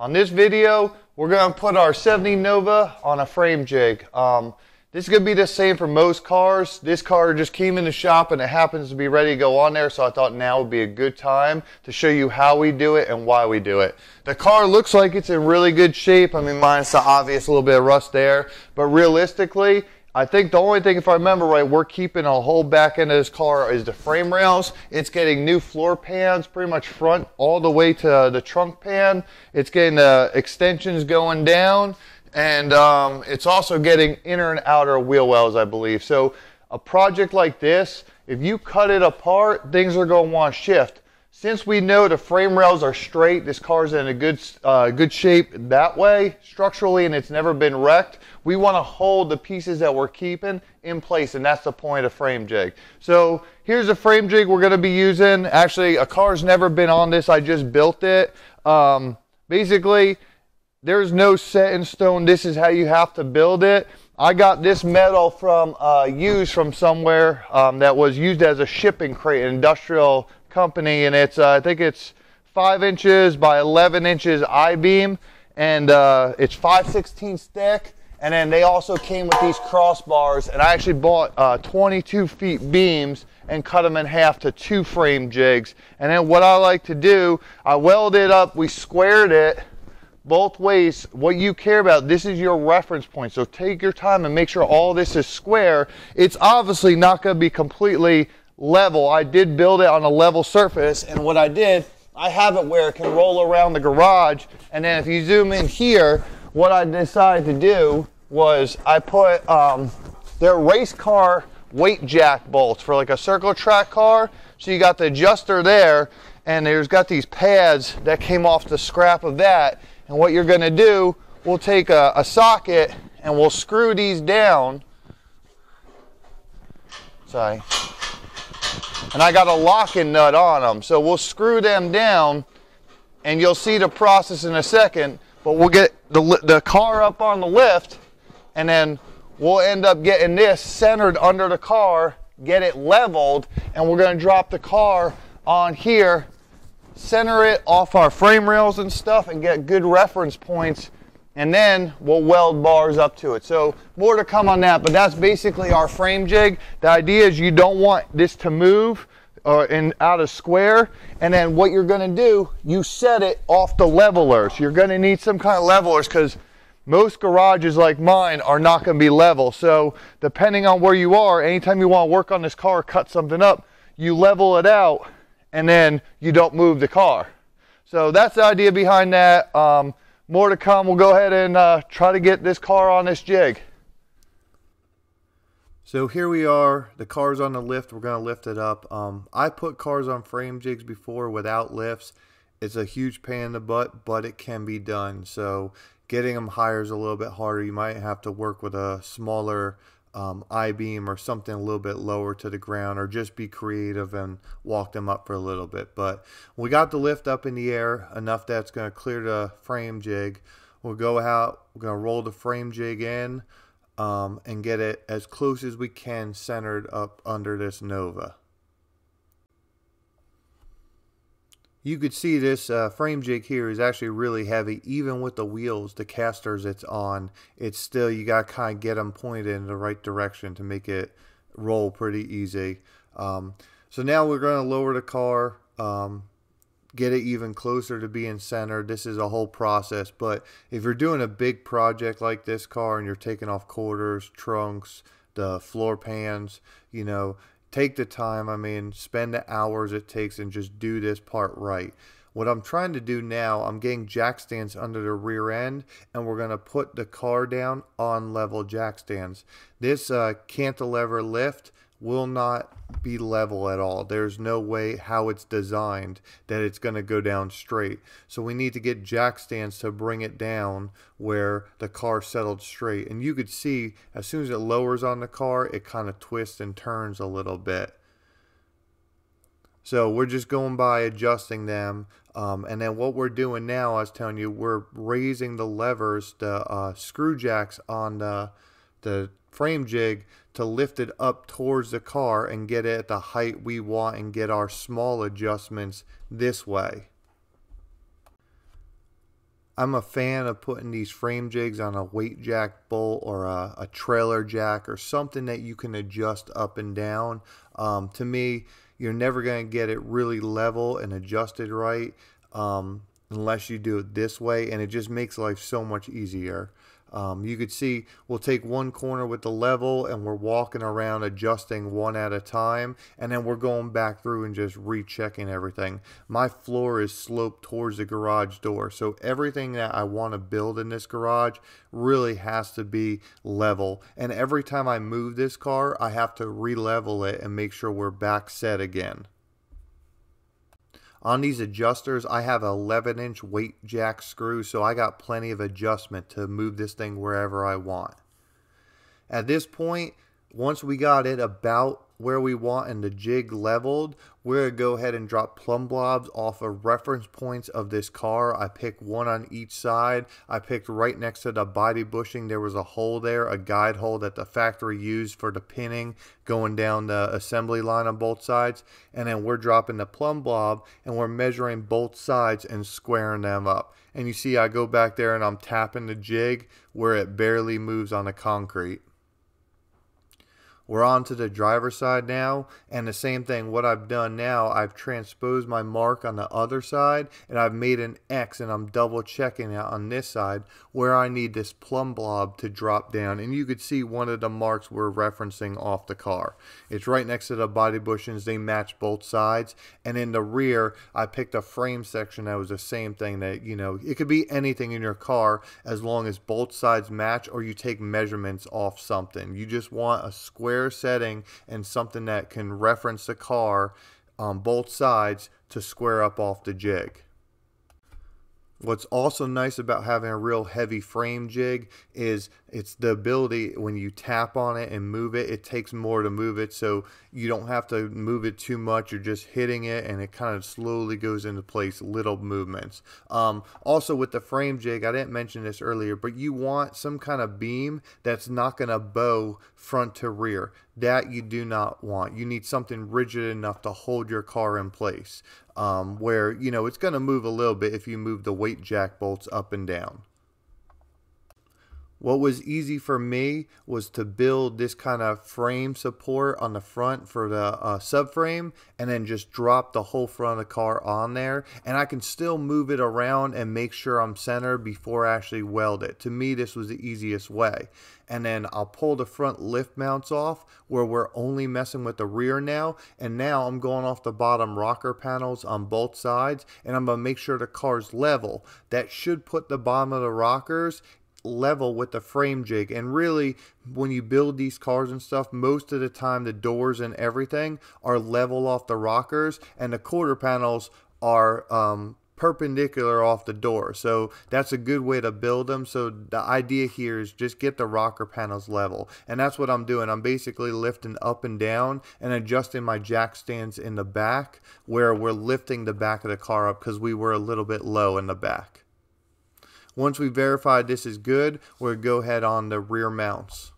On this video, we're going to put our 70 Nova on a frame jig. Um, this is going to be the same for most cars. This car just came in the shop and it happens to be ready to go on there, so I thought now would be a good time to show you how we do it and why we do it. The car looks like it's in really good shape. I mean, minus the obvious little bit of rust there, but realistically, I think the only thing, if I remember right, we're keeping a whole back end of this car is the frame rails. It's getting new floor pans, pretty much front all the way to the trunk pan. It's getting the extensions going down, and um, it's also getting inner and outer wheel wells, I believe. So a project like this, if you cut it apart, things are going to want to shift. Since we know the frame rails are straight, this car's in a good, uh, good shape that way structurally and it's never been wrecked, we want to hold the pieces that we're keeping in place and that's the point of frame jig. So here's a frame jig we're going to be using. Actually, a car's never been on this. I just built it. Um, basically, there's no set in stone. This is how you have to build it. I got this metal from uh, used from somewhere um, that was used as a shipping crate, an industrial company, and it's uh, I think it's five inches by 11 inches I-beam, and uh, it's 516 thick. And then they also came with these crossbars, and I actually bought uh, 22 feet beams and cut them in half to two frame jigs. And then what I like to do, I weld it up, we squared it both ways. What you care about, this is your reference point. So take your time and make sure all this is square. It's obviously not going to be completely level. I did build it on a level surface, and what I did, I have it where it can roll around the garage, and then if you zoom in here, what I decided to do was I put um, their race car weight jack bolts for like a circle track car. So you got the adjuster there, and there's got these pads that came off the scrap of that. And what you're gonna do, we'll take a, a socket and we'll screw these down. Sorry and I got a locking nut on them. So we'll screw them down and you'll see the process in a second, but we'll get the, the car up on the lift and then we'll end up getting this centered under the car, get it leveled, and we're gonna drop the car on here, center it off our frame rails and stuff and get good reference points and then we'll weld bars up to it. So more to come on that, but that's basically our frame jig. The idea is you don't want this to move or uh, in out of square. And then what you're going to do you set it off the levelers. You're going to need some kind of levelers because most garages like mine are not going to be level. So depending on where you are anytime you want to work on this car cut something up you level it out and then you don't move the car. So that's the idea behind that. Um, more to come. We'll go ahead and uh, try to get this car on this jig. So here we are. The car's on the lift. We're going to lift it up. Um, I put cars on frame jigs before without lifts. It's a huge pain in the butt, but it can be done. So getting them higher is a little bit harder. You might have to work with a smaller um, I-beam or something a little bit lower to the ground or just be creative and walk them up for a little bit. But we got the lift up in the air enough that's going to clear the frame jig. We'll go out, we're going to roll the frame jig in um, and get it as close as we can centered up under this Nova. You could see this uh, frame jig here is actually really heavy. Even with the wheels, the casters it's on, it's still, you got to kind of get them pointed in the right direction to make it roll pretty easy. Um, so now we're going to lower the car, um, get it even closer to being centered. This is a whole process, but if you're doing a big project like this car and you're taking off quarters, trunks, the floor pans, you know, take the time. I mean, spend the hours it takes and just do this part right. What I'm trying to do now, I'm getting jack stands under the rear end and we're going to put the car down on level jack stands. This uh, cantilever lift will not be level at all. There's no way how it's designed that it's going to go down straight. So we need to get jack stands to bring it down where the car settled straight. And you could see as soon as it lowers on the car, it kind of twists and turns a little bit. So we're just going by adjusting them. Um, and then what we're doing now, I was telling you, we're raising the levers, the uh, screw jacks on the, the frame jig to lift it up towards the car and get it at the height we want and get our small adjustments this way. I'm a fan of putting these frame jigs on a weight jack bolt or a, a trailer jack or something that you can adjust up and down. Um, to me, you're never going to get it really level and adjusted right um, unless you do it this way, and it just makes life so much easier. Um, you could see we'll take one corner with the level and we're walking around adjusting one at a time and then we're going back through and just rechecking everything. My floor is sloped towards the garage door so everything that I want to build in this garage really has to be level and every time I move this car I have to re-level it and make sure we're back set again. On these adjusters, I have 11 inch weight jack screws, so I got plenty of adjustment to move this thing wherever I want. At this point, once we got it about where we want and the jig leveled, we're going to go ahead and drop plumb blobs off of reference points of this car. I picked one on each side. I picked right next to the body bushing. There was a hole there, a guide hole that the factory used for the pinning going down the assembly line on both sides. And then we're dropping the plumb blob and we're measuring both sides and squaring them up. And you see I go back there and I'm tapping the jig where it barely moves on the concrete. We're on to the driver side now, and the same thing, what I've done now, I've transposed my mark on the other side, and I've made an X, and I'm double checking it on this side, where I need this plumb blob to drop down, and you could see one of the marks we're referencing off the car. It's right next to the body bushings, they match both sides, and in the rear, I picked a frame section that was the same thing that, you know, it could be anything in your car as long as both sides match or you take measurements off something. You just want a square setting and something that can reference the car on both sides to square up off the jig. What's also nice about having a real heavy frame jig is it's the ability when you tap on it and move it, it takes more to move it. So you don't have to move it too much. You're just hitting it and it kind of slowly goes into place, little movements. Um, also with the frame jig, I didn't mention this earlier, but you want some kind of beam that's not going to bow front to rear. That you do not want. You need something rigid enough to hold your car in place um, where, you know, it's going to move a little bit if you move the weight jack bolts up and down. What was easy for me was to build this kind of frame support on the front for the uh, subframe and then just drop the whole front of the car on there. And I can still move it around and make sure I'm centered before I actually weld it. To me, this was the easiest way. And then I'll pull the front lift mounts off where we're only messing with the rear now. And now I'm going off the bottom rocker panels on both sides and I'm going to make sure the car's level. That should put the bottom of the rockers level with the frame jig. And really when you build these cars and stuff most of the time the doors and everything are level off the rockers and the quarter panels are um, perpendicular off the door. So that's a good way to build them. So the idea here is just get the rocker panels level. And that's what I'm doing. I'm basically lifting up and down and adjusting my jack stands in the back where we're lifting the back of the car up because we were a little bit low in the back once we verified this is good, we'll go ahead on the rear mounts.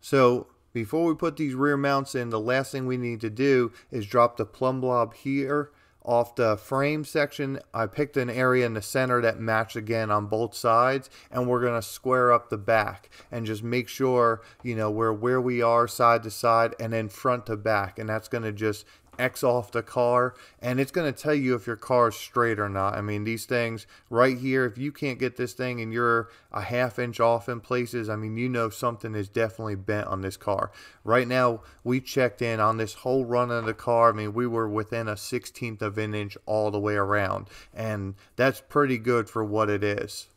So before we put these rear mounts in, the last thing we need to do is drop the plumb blob here off the frame section. I picked an area in the center that matched again on both sides and we're going to square up the back and just make sure, you know, we're where we are side to side and then front to back. And that's going to just X off the car and it's going to tell you if your car is straight or not. I mean, these things right here, if you can't get this thing and you're a half inch off in places, I mean, you know something is definitely bent on this car. Right now, we checked in on this whole run of the car. I mean, we were within a 16th of an inch all the way around, and that's pretty good for what it is.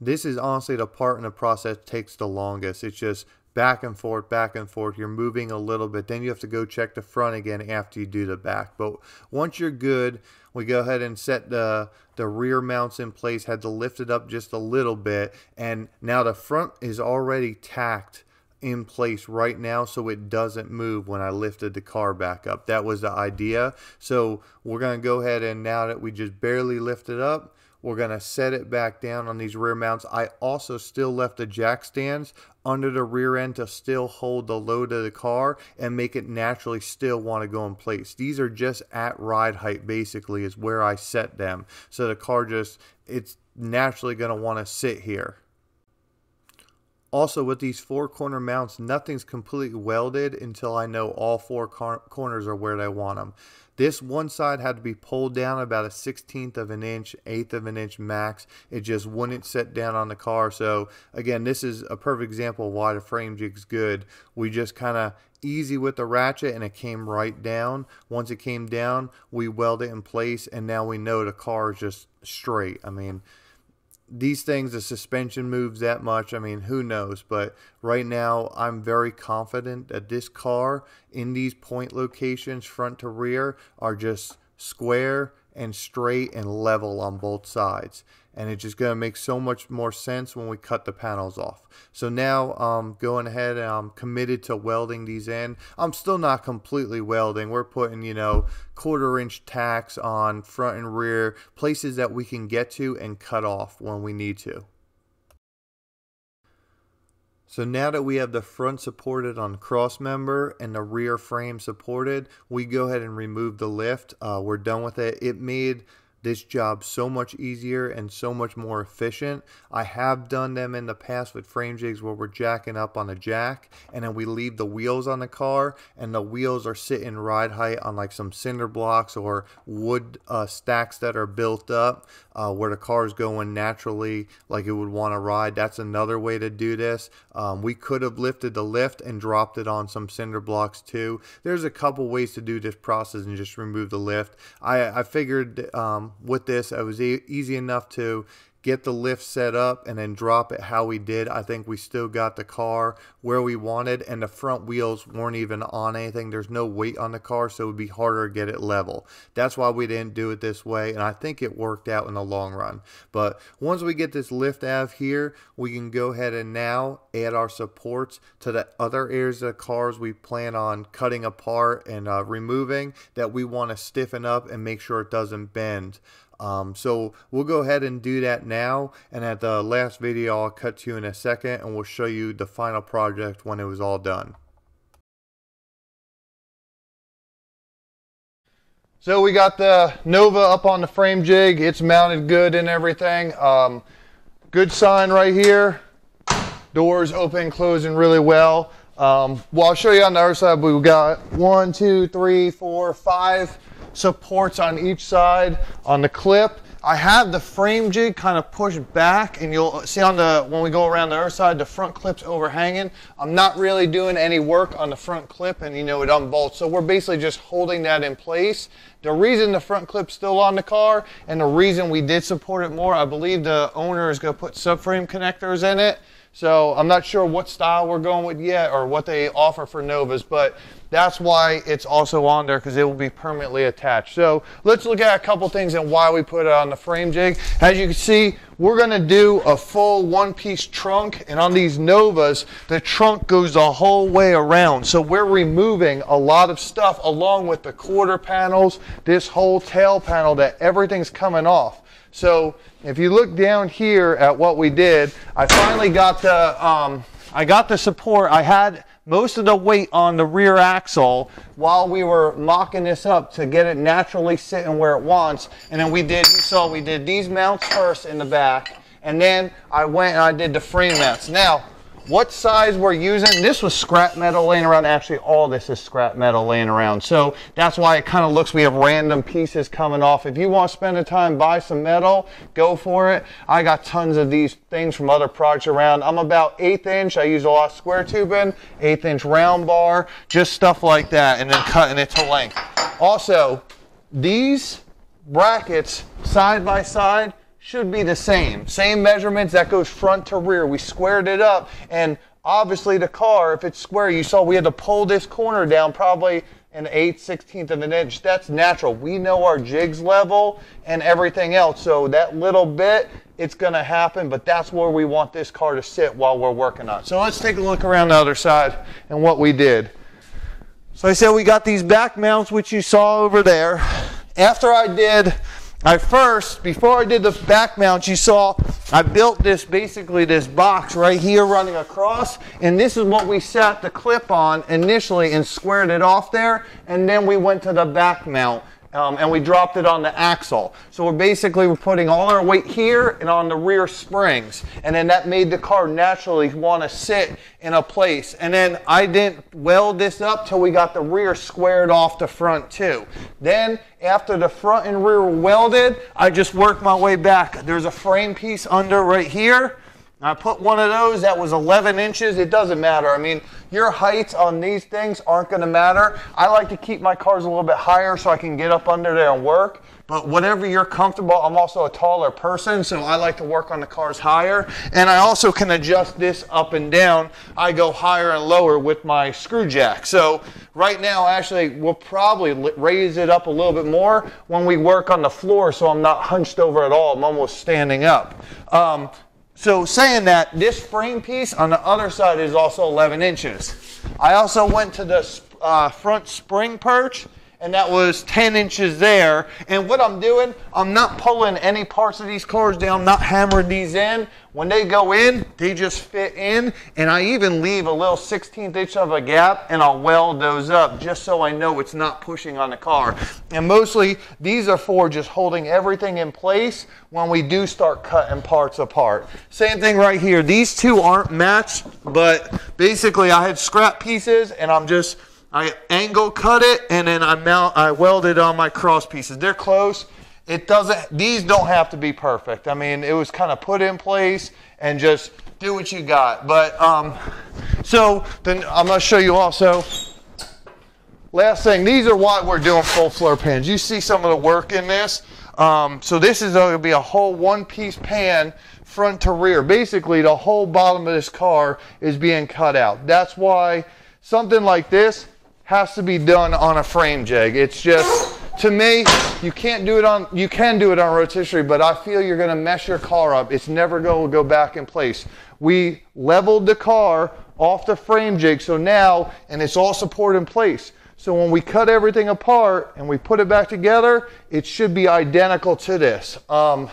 This is honestly the part in the process takes the longest. It's just back and forth, back and forth. You're moving a little bit. Then you have to go check the front again after you do the back. But once you're good, we go ahead and set the, the rear mounts in place. Had to lift it up just a little bit. And now the front is already tacked in place right now so it doesn't move when I lifted the car back up. That was the idea. So we're going to go ahead and now that we just barely lift it up, We're going to set it back down on these rear mounts. I also still left the jack stands under the rear end to still hold the load of the car and make it naturally still want to go in place. These are just at ride height basically is where I set them. So the car just, it's naturally going to want to sit here. Also, with these four corner mounts, nothing's completely welded until I know all four corners are where I want them. This one side had to be pulled down about a 16th of an inch, eighth of an inch max. It just wouldn't set down on the car. So again, this is a perfect example of why the frame jig's good. We just kind of easy with the ratchet and it came right down. Once it came down, we weld it in place and now we know the car is just straight. I mean, these things, the suspension moves that much. I mean, who knows? But right now, I'm very confident that this car in these point locations, front to rear, are just square and straight and level on both sides and it's just going to make so much more sense when we cut the panels off. So now um, going ahead and I'm committed to welding these in. I'm still not completely welding. We're putting, you know, quarter inch tacks on front and rear, places that we can get to and cut off when we need to. So now that we have the front supported on cross member and the rear frame supported, we go ahead and remove the lift. Uh, we're done with it. It made this job so much easier and so much more efficient. I have done them in the past with frame jigs where we're jacking up on a jack and then we leave the wheels on the car and the wheels are sitting ride height on like some cinder blocks or wood uh, stacks that are built up uh, where the car is going naturally like it would want to ride. That's another way to do this. Um, we could have lifted the lift and dropped it on some cinder blocks too. There's a couple ways to do this process and just remove the lift. I, I figured um, Um, with this. It was e easy enough to get the lift set up and then drop it how we did. I think we still got the car where we wanted and the front wheels weren't even on anything. There's no weight on the car so it would be harder to get it level. That's why we didn't do it this way and I think it worked out in the long run. But once we get this lift av here, we can go ahead and now add our supports to the other areas of the cars we plan on cutting apart and uh, removing that we want to stiffen up and make sure it doesn't bend. Um, so we'll go ahead and do that now and at the last video I'll cut to you in a second and we'll show you the final project when it was all done. So we got the Nova up on the frame jig. It's mounted good and everything. Um, good sign right here. Doors open, closing really well. Um, well, I'll show you on the other side. We've got one, two, three, four, five supports on each side on the clip. I have the frame jig kind of pushed back and you'll see on the, when we go around the other side, the front clip's overhanging. I'm not really doing any work on the front clip and you know it unbolts. So we're basically just holding that in place. The reason the front clip's still on the car and the reason we did support it more, I believe the owner is gonna put subframe connectors in it. So I'm not sure what style we're going with yet or what they offer for Novas, but that's why it's also on there because it will be permanently attached. So let's look at a couple things and why we put it on the frame jig. As you can see, we're going to do a full one-piece trunk, and on these Novas, the trunk goes the whole way around. So we're removing a lot of stuff along with the quarter panels, this whole tail panel that everything's coming off. So if you look down here at what we did, I finally got the, um, I got the support. I had most of the weight on the rear axle while we were mocking this up to get it naturally sitting where it wants. And then we did, you saw we did these mounts first in the back. And then I went and I did the frame mounts. Now, what size we're using. This was scrap metal laying around. Actually, all this is scrap metal laying around. So that's why it kind of looks, we have random pieces coming off. If you want to spend the time, buy some metal, go for it. I got tons of these things from other projects around. I'm about eighth inch. I use a lot of square tubing, eighth inch round bar, just stuff like that, and then cutting it to length. Also, these brackets side by side, should be the same. Same measurements, that goes front to rear. We squared it up, and obviously the car, if it's square, you saw we had to pull this corner down probably an eighth, sixteenth of an inch. That's natural. We know our jigs level and everything else, so that little bit, it's gonna happen, but that's where we want this car to sit while we're working on it. So let's take a look around the other side and what we did. So I said we got these back mounts, which you saw over there. After I did I first, before I did the back mount, you saw I built this basically this box right here running across, and this is what we set the clip on initially and squared it off there, and then we went to the back mount um, and we dropped it on the axle. So we're basically we're putting all our weight here and on the rear springs. And then that made the car naturally want to sit in a place. And then I didn't weld this up till we got the rear squared off the front too. Then after the front and rear welded, I just worked my way back. There's a frame piece under right here. I put one of those that was 11 inches. It doesn't matter. I mean, your heights on these things aren't going to matter. I like to keep my cars a little bit higher so I can get up under there and work. But whatever you're comfortable, I'm also a taller person, so I like to work on the cars higher. And I also can adjust this up and down. I go higher and lower with my screw jack. So right now, actually, we'll probably raise it up a little bit more when we work on the floor so I'm not hunched over at all. I'm almost standing up. Um, so saying that, this frame piece on the other side is also 11 inches. I also went to the uh, front spring perch and that was 10 inches there. And what I'm doing, I'm not pulling any parts of these cars down, not hammering these in. When they go in, they just fit in. And I even leave a little 16th inch of a gap and I'll weld those up just so I know it's not pushing on the car. And mostly these are for just holding everything in place when we do start cutting parts apart. Same thing right here. These two aren't matched, but basically I had scrap pieces and I'm just I angle cut it and then I mount I weld it on my cross pieces. They're close. It doesn't these don't have to be perfect. I mean, it was kind of put in place and just do what you got. But um so then I'm going to show you also last thing, these are why we're doing full floor pans. You see some of the work in this. Um, so this is going to be a whole one piece pan front to rear. Basically, the whole bottom of this car is being cut out. That's why something like this has to be done on a frame jig. It's just, to me, you can't do it on, you can do it on rotisserie, but I feel you're gonna mess your car up. It's never gonna go back in place. We leveled the car off the frame jig, so now, and it's all supported in place. So when we cut everything apart and we put it back together, it should be identical to this. Um,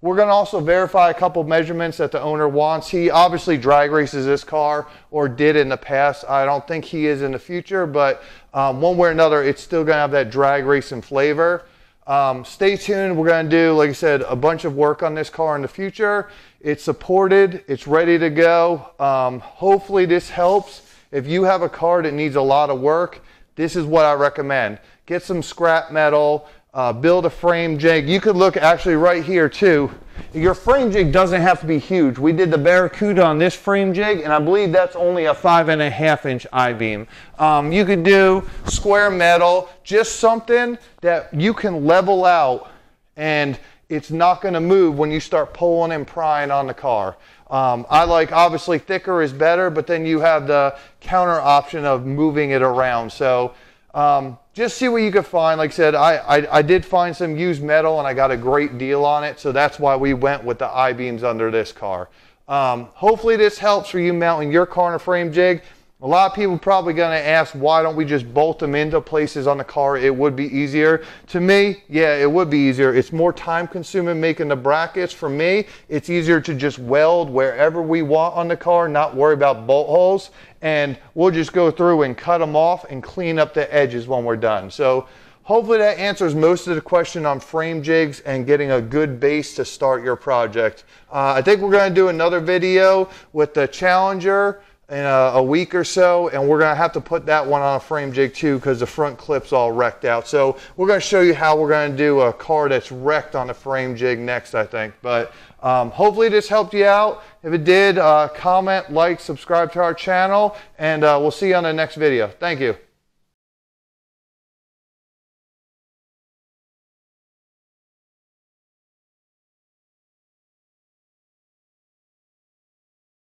we're going to also verify a couple measurements that the owner wants. He obviously drag races this car or did in the past. I don't think he is in the future, but um, one way or another, it's still going to have that drag racing flavor. Um, stay tuned. We're going to do, like I said, a bunch of work on this car in the future. It's supported. It's ready to go. Um, hopefully this helps. If you have a car that needs a lot of work, this is what I recommend. Get some scrap metal uh, build a frame jig. You could look actually right here too. Your frame jig doesn't have to be huge. We did the Barracuda on this frame jig, and I believe that's only a five and a half inch I-beam. Um, you could do square metal, just something that you can level out and it's not going to move when you start pulling and prying on the car. Um, I like obviously thicker is better, but then you have the counter option of moving it around. So um, just see what you can find. Like I said, I, I, I, did find some used metal and I got a great deal on it. So that's why we went with the I-beams under this car. Um, hopefully this helps for you mounting your a frame jig. A lot of people probably going to ask, why don't we just bolt them into places on the car? It would be easier. To me, yeah, it would be easier. It's more time consuming making the brackets. For me, it's easier to just weld wherever we want on the car, not worry about bolt holes. And we'll just go through and cut them off and clean up the edges when we're done. So hopefully that answers most of the question on frame jigs and getting a good base to start your project. Uh, I think we're going to do another video with the Challenger in a, a, week or so, and we're going to have to put that one on a frame jig too because the front clip's all wrecked out. So we're going to show you how we're going to do a car that's wrecked on a frame jig next, I think. But um, hopefully this helped you out. If it did, uh, comment, like, subscribe to our channel, and uh, we'll see you on the next video. Thank you.